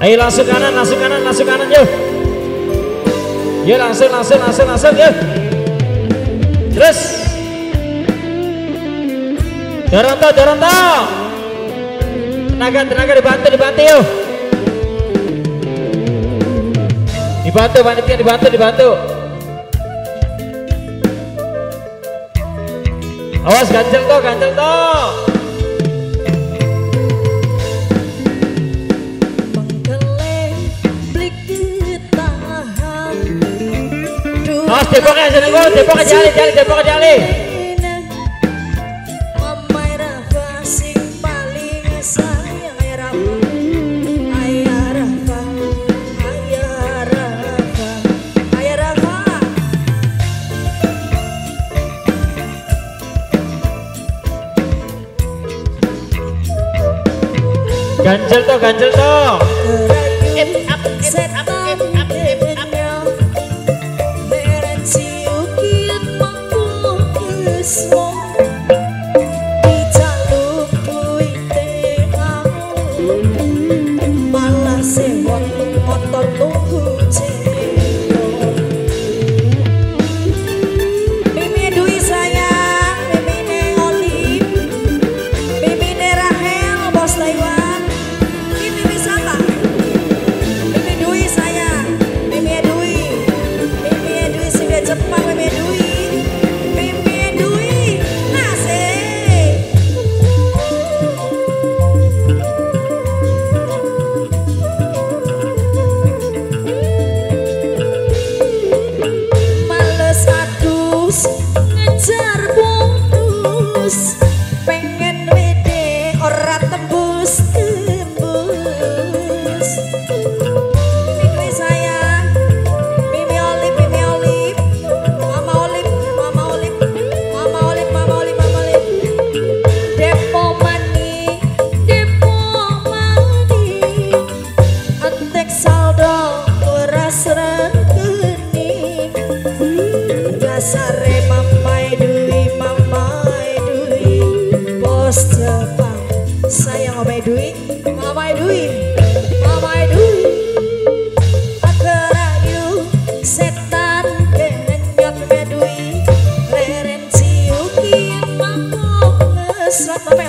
Ayo langsung kanan, langsung kanan, langsung kanan yuk. Yuk langsung, langsung, langsung, langsung yuk. Terus. Dorong toh, dorong toh. Tenaga, tenaga dibantu, dibantu yuk. Dibantu, panitia dibantu, dibantu. Awas ganjel toh, ganjel toh. Awas depoknya seneng gue, depoknya jali, jali, depoknya jali. Ganjel toh, ganjel toh. the my dasare mamai dui mamai dui bos Jepang sayang mamai dui mamai dui mamai dui agerayu setan kenenyot medui leren siukin mampo ngesot mamai